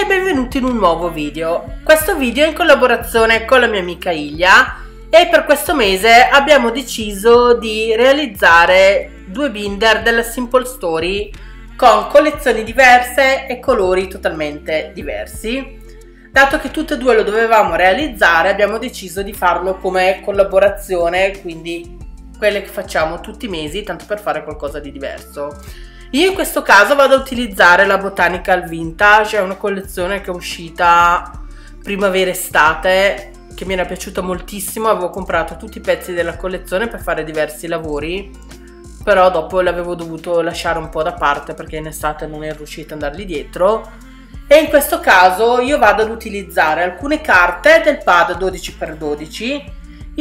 e benvenuti in un nuovo video. Questo video è in collaborazione con la mia amica Ilia e per questo mese abbiamo deciso di realizzare due binder della Simple Story con collezioni diverse e colori totalmente diversi. Dato che tutte e due lo dovevamo realizzare abbiamo deciso di farlo come collaborazione, quindi quelle che facciamo tutti i mesi, tanto per fare qualcosa di diverso. Io in questo caso vado a utilizzare la Botanical Vintage, è una collezione che è uscita primavera-estate, che mi era piaciuta moltissimo, avevo comprato tutti i pezzi della collezione per fare diversi lavori, però dopo l'avevo dovuto lasciare un po' da parte perché in estate non ero riuscita ad andarli dietro. E in questo caso io vado ad utilizzare alcune carte del pad 12x12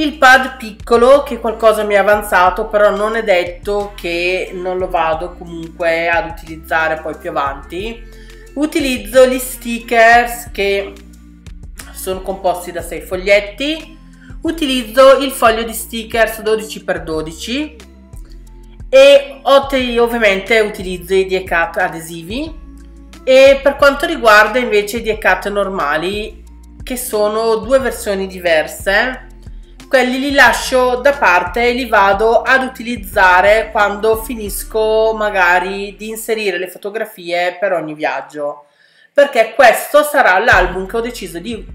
il pad piccolo che qualcosa mi è avanzato però non è detto che non lo vado comunque ad utilizzare poi più avanti. Utilizzo gli stickers che sono composti da 6 foglietti. Utilizzo il foglio di stickers 12x12 e ovviamente utilizzo i die cut adesivi. E per quanto riguarda invece i die cut normali che sono due versioni diverse quelli li lascio da parte e li vado ad utilizzare quando finisco magari di inserire le fotografie per ogni viaggio. Perché questo sarà l'album che ho deciso di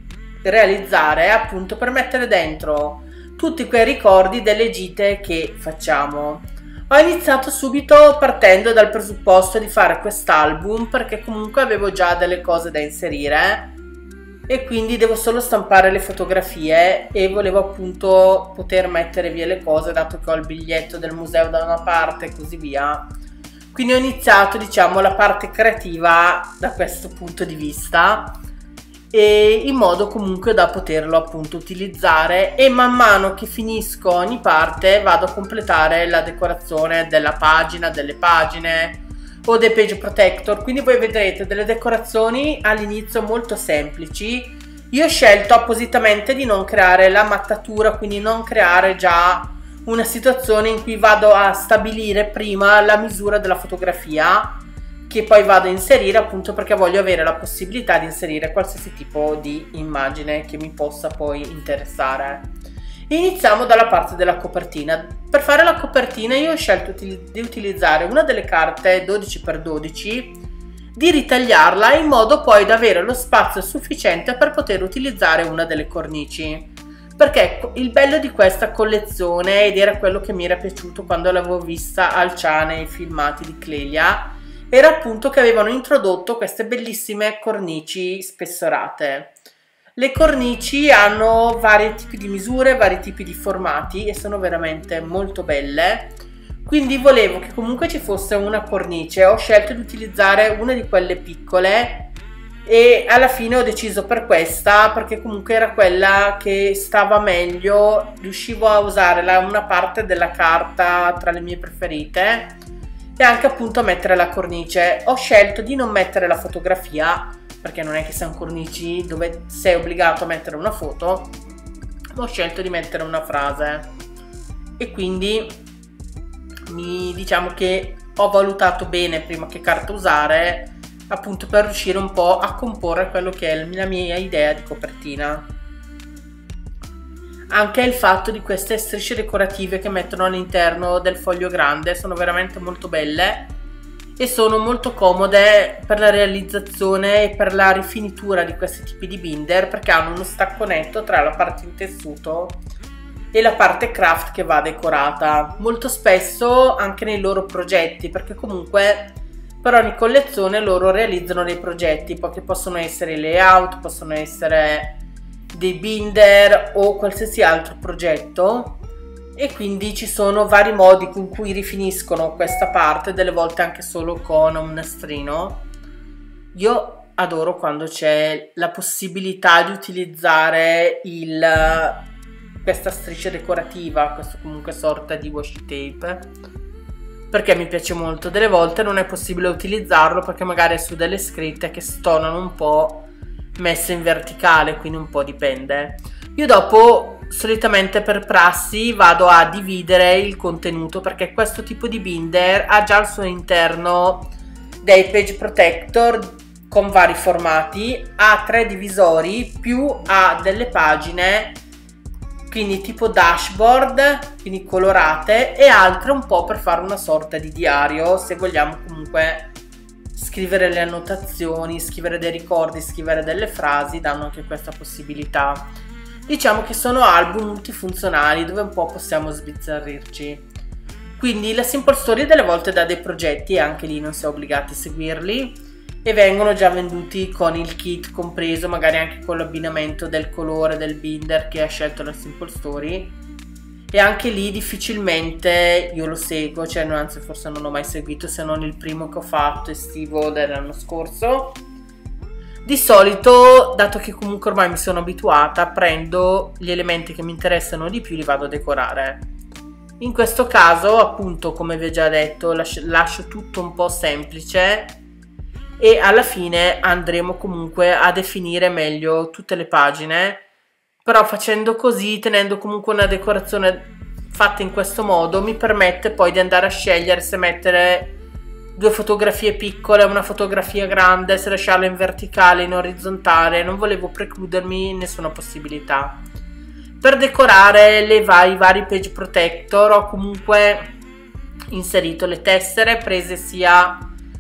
realizzare appunto per mettere dentro tutti quei ricordi delle gite che facciamo. Ho iniziato subito partendo dal presupposto di fare quest'album perché comunque avevo già delle cose da inserire e quindi devo solo stampare le fotografie e volevo appunto poter mettere via le cose dato che ho il biglietto del museo da una parte e così via. Quindi ho iniziato diciamo la parte creativa da questo punto di vista e in modo comunque da poterlo appunto utilizzare. E man mano che finisco ogni parte vado a completare la decorazione della pagina delle pagine o dei page protector. Quindi voi vedrete delle decorazioni all'inizio molto semplici. Io ho scelto appositamente di non creare la mattatura quindi non creare già una situazione in cui vado a stabilire prima la misura della fotografia che poi vado a inserire appunto perché voglio avere la possibilità di inserire qualsiasi tipo di immagine che mi possa poi interessare Iniziamo dalla parte della copertina. Per fare la copertina io ho scelto di utilizzare una delle carte 12x12 di ritagliarla in modo poi da avere lo spazio sufficiente per poter utilizzare una delle cornici perché il bello di questa collezione ed era quello che mi era piaciuto quando l'avevo vista al Ciane i filmati di Clelia era appunto che avevano introdotto queste bellissime cornici spessorate le cornici hanno vari tipi di misure, vari tipi di formati e sono veramente molto belle. Quindi volevo che comunque ci fosse una cornice, ho scelto di utilizzare una di quelle piccole e alla fine ho deciso per questa perché comunque era quella che stava meglio, riuscivo a usare una parte della carta tra le mie preferite e anche appunto a mettere la cornice. Ho scelto di non mettere la fotografia perché non è che siamo cornici dove sei obbligato a mettere una foto, ho scelto di mettere una frase. E quindi mi, diciamo che ho valutato bene prima che carta usare appunto per riuscire un po' a comporre quello che è la mia idea di copertina. Anche il fatto di queste strisce decorative che mettono all'interno del foglio grande sono veramente molto belle e sono molto comode per la realizzazione e per la rifinitura di questi tipi di binder perché hanno uno stacco netto tra la parte in tessuto e la parte craft che va decorata. Molto spesso anche nei loro progetti perché comunque per ogni collezione loro realizzano dei progetti che possono essere layout possono essere dei binder o qualsiasi altro progetto e quindi ci sono vari modi con cui rifiniscono questa parte, delle volte anche solo con un nastrino. Io adoro quando c'è la possibilità di utilizzare il, questa striscia decorativa, questa comunque sorta di washi tape, perché mi piace molto. Delle volte non è possibile utilizzarlo perché magari è su delle scritte che stonano un po' messe in verticale, quindi un po' dipende. Io dopo solitamente per prassi vado a dividere il contenuto perché questo tipo di binder ha già al suo interno dei page protector con vari formati, ha tre divisori più ha delle pagine quindi tipo dashboard, quindi colorate e altre un po' per fare una sorta di diario se vogliamo comunque scrivere le annotazioni, scrivere dei ricordi, scrivere delle frasi, danno anche questa possibilità. Diciamo che sono album multifunzionali dove un po' possiamo sbizzarrirci. Quindi la Simple Story delle volte dà dei progetti e anche lì non si è obbligati a seguirli e vengono già venduti con il kit compreso, magari anche con l'abbinamento del colore del binder che ha scelto la Simple Story. E anche lì difficilmente io lo seguo, cioè anzi forse non l'ho mai seguito se non il primo che ho fatto estivo dell'anno scorso. Di solito, dato che comunque ormai mi sono abituata, prendo gli elementi che mi interessano di più e li vado a decorare. In questo caso, appunto, come vi ho già detto, lascio, lascio tutto un po' semplice e alla fine andremo comunque a definire meglio tutte le pagine però facendo così tenendo comunque una decorazione fatta in questo modo mi permette poi di andare a scegliere se mettere due fotografie piccole una fotografia grande se lasciarla in verticale in orizzontale non volevo precludermi nessuna possibilità. Per decorare le va- i vari page protector ho comunque inserito le tessere prese sia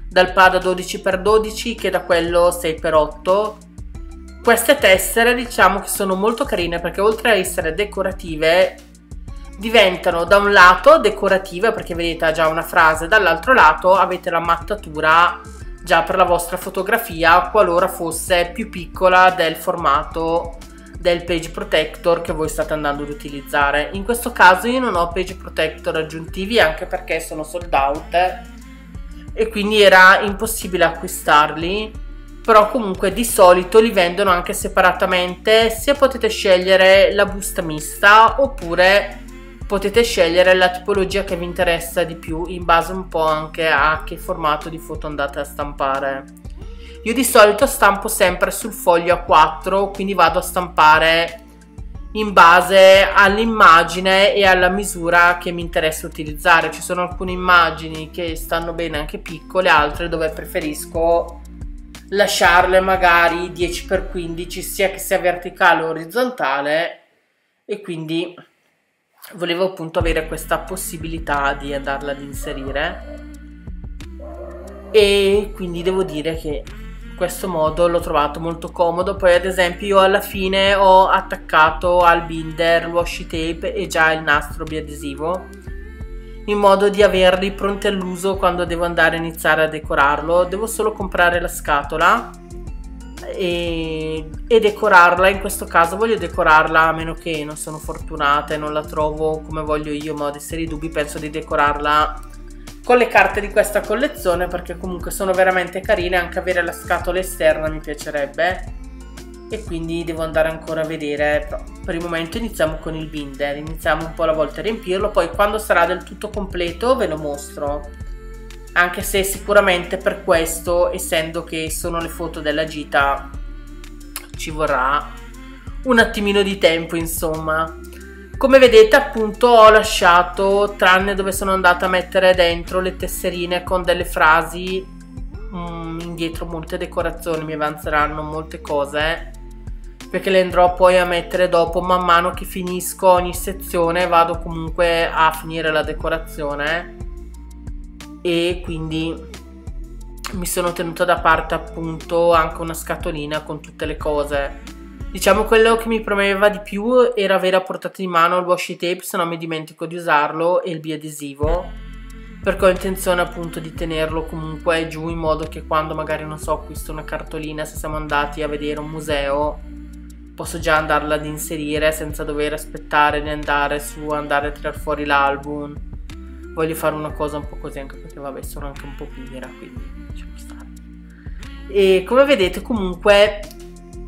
dal pad 12x12 che da quello 6x8 queste tessere diciamo che sono molto carine perché oltre a essere decorative diventano da un lato decorative perché vedete già una frase dall'altro lato avete la mattatura già per la vostra fotografia qualora fosse più piccola del formato del page protector che voi state andando ad utilizzare. In questo caso io non ho page protector aggiuntivi anche perché sono sold out e quindi era impossibile acquistarli però comunque di solito li vendono anche separatamente. Se potete scegliere la busta mista oppure potete scegliere la tipologia che vi interessa di più in base un po' anche a che formato di foto andate a stampare io di solito stampo sempre sul foglio A4 quindi vado a stampare in base all'immagine e alla misura che mi interessa utilizzare. Ci sono alcune immagini che stanno bene anche piccole, altre dove preferisco lasciarle magari 10x15 sia che sia verticale o orizzontale e quindi volevo appunto avere questa possibilità di andarla ad inserire. E quindi devo dire che questo modo l'ho trovato molto comodo. Poi ad esempio io alla fine ho attaccato al binder washi tape e già il nastro biadesivo in modo di averli pronti all'uso quando devo andare a iniziare a decorarlo. Devo solo comprare la scatola e, e decorarla in questo caso voglio decorarla a meno che non sono fortunata e non la trovo come voglio io ma ho dei seri dubbi penso di decorarla con le carte di questa collezione perché comunque sono veramente carine anche avere la scatola esterna mi piacerebbe. E quindi devo andare ancora a vedere però per il momento iniziamo con il binder iniziamo un po' alla volta a riempirlo poi quando sarà del tutto completo ve lo mostro anche se sicuramente per questo essendo che sono le foto della gita ci vorrà un attimino di tempo insomma. Come vedete appunto ho lasciato, tranne dove sono andata a mettere dentro le tesserine con delle frasi, mm, indietro molte decorazioni, mi avanzeranno molte cose, perché le andrò poi a mettere dopo man mano che finisco ogni sezione, vado comunque a finire la decorazione e quindi mi sono tenuta da parte appunto anche una scatolina con tutte le cose Diciamo quello che mi premeva di più era avere a portata di mano il washi tape, se no mi dimentico di usarlo, e il biadesivo, perché ho intenzione appunto di tenerlo comunque giù in modo che quando magari, non so, acquisto una cartolina, se siamo andati a vedere un museo, posso già andarla ad inserire senza dover aspettare di andare su, andare a tirare fuori l'album. Voglio fare una cosa un po' così, anche perché vabbè sono anche un po' pigra, quindi ci può stare. E come vedete comunque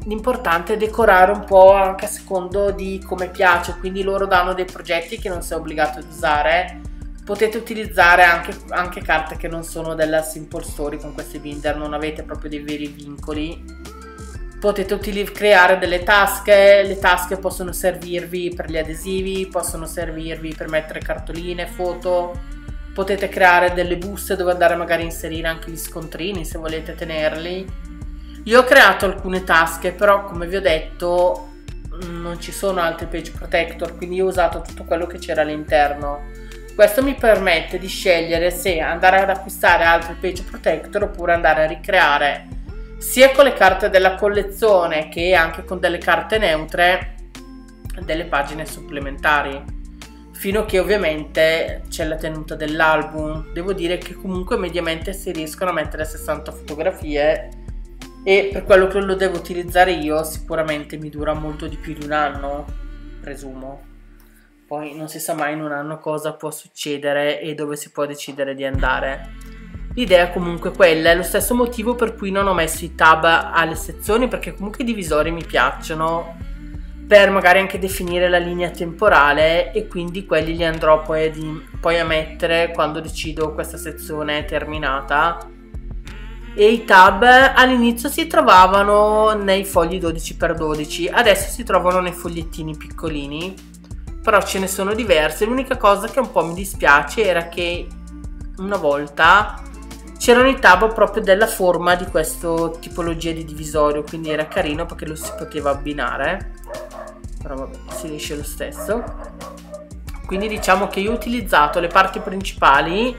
l'importante è decorare un po' anche a secondo di come piace, quindi loro danno dei progetti che non sei obbligato ad usare. Potete utilizzare anche, anche carte che non sono della Simple Story con questi binder, non avete proprio dei veri vincoli. Potete creare delle tasche, le tasche possono servirvi per gli adesivi, possono servirvi per mettere cartoline, foto. Potete creare delle buste dove andare magari a inserire anche gli scontrini se volete tenerli Io ho creato alcune tasche, però come vi ho detto non ci sono altri page protector, quindi ho usato tutto quello che c'era all'interno. Questo mi permette di scegliere se andare ad acquistare altri page protector oppure andare a ricreare sia con le carte della collezione che anche con delle carte neutre delle pagine supplementari. Fino a che ovviamente c'è la tenuta dell'album. Devo dire che comunque mediamente si riescono a mettere 60 fotografie e per quello che lo devo utilizzare io sicuramente mi dura molto di più di un anno presumo. Poi non si sa mai in un anno cosa può succedere e dove si può decidere di andare l'idea è comunque quella è lo stesso motivo per cui non ho messo i tab alle sezioni perché comunque i divisori mi piacciono per magari anche definire la linea temporale e quindi quelli li andrò poi, di, poi a mettere quando decido questa sezione è terminata e i tab all'inizio si trovavano nei fogli 12x12, adesso si trovano nei fogliettini piccolini, però ce ne sono diverse. L'unica cosa che un po' mi dispiace era che una volta c'erano i tab proprio della forma di questa tipologia di divisorio, quindi era carino perché lo si poteva abbinare, però vabbè, si riesce lo stesso. Quindi diciamo che io ho utilizzato le parti principali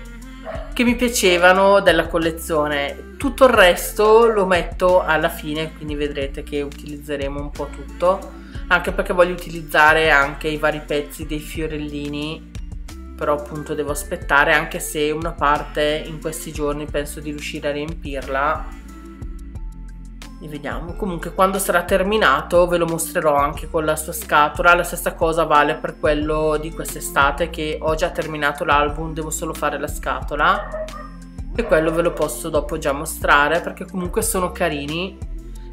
che mi piacevano della collezione. Tutto il resto lo metto alla fine, quindi vedrete che utilizzeremo un po' tutto, anche perché voglio utilizzare anche i vari pezzi dei fiorellini, però appunto devo aspettare, anche se una parte in questi giorni penso di riuscire a riempirla. E vediamo. Comunque quando sarà terminato ve lo mostrerò anche con la sua scatola. La stessa cosa vale per quello di quest'estate che ho già terminato l'album devo solo fare la scatola. E quello ve lo posso dopo già mostrare perché comunque sono carini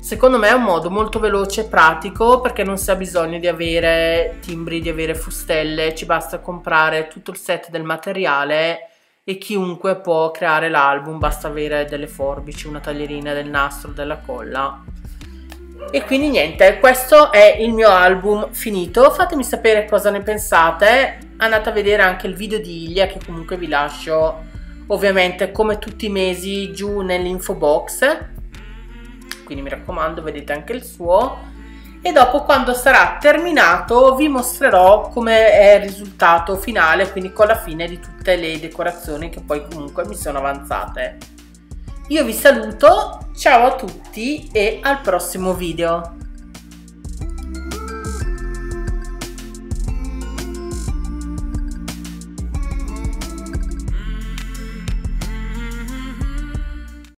secondo me è un modo molto veloce e pratico perché non si ha bisogno di avere timbri di avere fustelle ci basta comprare tutto il set del materiale e chiunque può creare l'album, basta avere delle forbici, una taglierina del nastro, della colla. E quindi niente, questo è il mio album finito, fatemi sapere cosa ne pensate, andate a vedere anche il video di Ilia che comunque vi lascio ovviamente come tutti i mesi giù nell'info box, quindi mi raccomando vedete anche il suo. E dopo quando sarà terminato vi mostrerò come è il risultato finale quindi con la fine di tutte le decorazioni che poi comunque mi sono avanzate. Io vi saluto ciao a tutti e al prossimo video